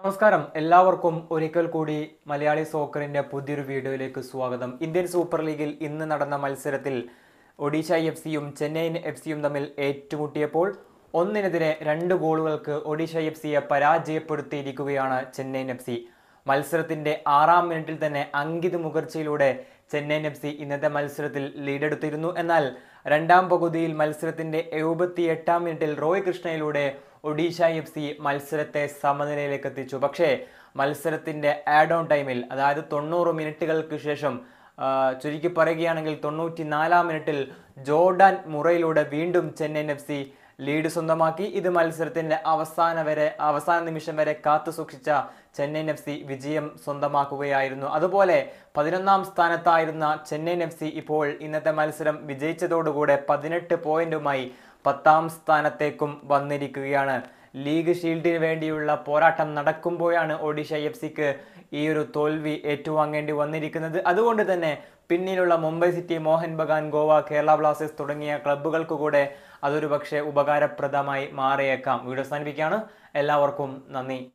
നമസ്കാരം. എല്ലാവർക്കും ഒരിക്കൽ കൂടി മലയാളി സോക്കറിന്റെ പുതിയൊരു വീഡിയോയിലേക്ക് സ്വാഗതം. ഇന്ത്യൻ സൂപ്പർ ലീഗിൽ ഇന്ന് നടന്ന മത്സരത്തിൽ ഒഡീഷ എഫ് സിയും ചെന്നൈയിൻ എഫ് സിയും തമ്മിൽ ഏറ്റുമുട്ടിയപ്പോൾ ഒന്നിനെതിരെ രണ്ട് ഗോളുകൾക്ക് ഒഡീഷ എഫ് സിയെ പരാജയപ്പെടുത്തിയിരിക്കുകയാണ് ചെന്നൈയിൻ എഫ് സി. മത്സരത്തിന്റെ ആറാം മിനിറ്റിൽ തന്നെ അങ്കിത് മുഖർജിയിലൂടെ ചെന്നൈയിൻ എഫ് സി ഇന്നത്തെ മത്സരത്തിൽ ലീഡെടുത്തിരുന്നു. എന്നാൽ രണ്ടാം പകുതിയിൽ മത്സരത്തിന്റെ എഴുപത്തി എട്ടാം മിനിറ്റിൽ റോയ് കൃഷ്ണയിലൂടെ ഒഡീഷ എഫ് സി മത്സരത്തെ സമനിലയിലേക്ക് എത്തിച്ചു. പക്ഷേ മത്സരത്തിന്റെ ആഡ് ഓൺ ടൈമിൽ അതായത് തൊണ്ണൂറ് മിനിറ്റുകൾക്ക് ശേഷം ചുരുക്കി പറയുകയാണെങ്കിൽ തൊണ്ണൂറ്റി നാലാം മിനിറ്റിൽ ജോർഡാൻ മുറയിലൂടെ വീണ്ടും ചെന്നൈയിൻ എഫ് സി ലീഡ് സ്വന്തമാക്കി. ഇത് മത്സരത്തിന്റെ അവസാന വരെ അവസാന നിമിഷം വരെ കാത്തു സൂക്ഷിച്ച ചെന്നൈയിൻ എഫ് സി വിജയം സ്വന്തമാക്കുകയായിരുന്നു. അതുപോലെ പതിനൊന്നാം സ്ഥാനത്തായിരുന്ന ചെന്നൈയിൻ എഫ് സി ഇപ്പോൾ ഇന്നത്തെ മത്സരം വിജയിച്ചതോടുകൂടെ പതിനെട്ട് പോയിന്റുമായി പത്താം സ്ഥാനത്തേക്കും വന്നിരിക്കുകയാണ്. ലീഗ് ഷീൽഡിന് വേണ്ടിയുള്ള പോരാട്ടം നടക്കുമ്പോഴാണ് ഒഡീഷ എഫ് സിക്ക് ഈ ഒരു തോൽവി ഏറ്റുവാങ്ങേണ്ടി വന്നിരിക്കുന്നത്. അതുകൊണ്ട് തന്നെ പിന്നിലുള്ള മുംബൈ സിറ്റി മോഹൻ ബഗാൻ ഗോവ കേരള ബ്ലാസ്റ്റേഴ്സ് തുടങ്ങിയ ക്ലബ്ബുകൾക്ക് കൂടെ അതൊരു പക്ഷേ ഉപകാരപ്രദമായി മാറിയേക്കാം. വീഡിയോ അവസാനിപ്പിക്കുകയാണ്. എല്ലാവർക്കും നന്ദി.